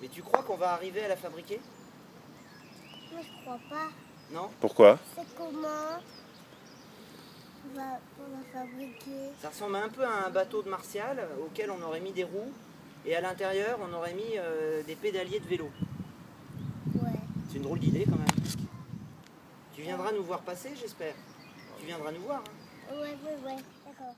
Mais tu crois qu'on va arriver à la fabriquer? Moi, je crois pas. Non? Pourquoi? C'est comment on va, on va fabriquer? Ça ressemble un peu à un bateau de Martial auquel on aurait mis des roues et à l'intérieur on aurait mis euh, des pédaliers de vélo. Ouais. C'est une drôle d'idée quand même. Tu viendras nous voir passer, j'espère. Tu viendras nous voir. hein. Ouais, ouais, ouais. D'accord.